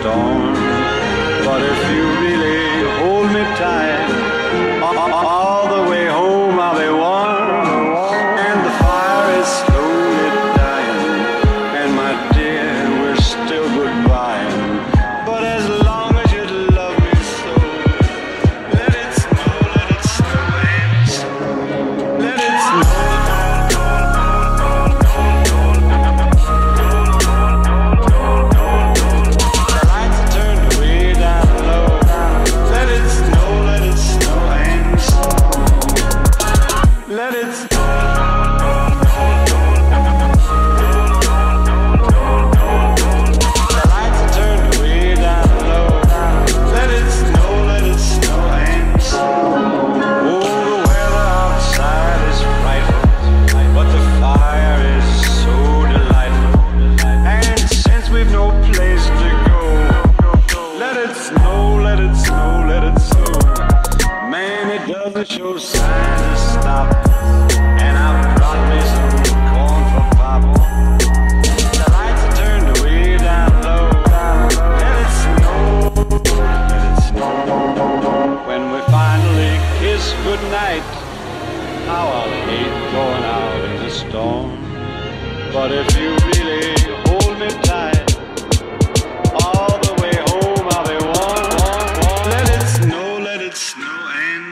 storm. But if you let it snow, let it snow. Man, it doesn't show signs of stop. And I brought me some corn for Papa. kiss goodnight, How I'll hate going out in the storm. But if you really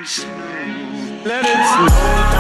snow. Let it snow.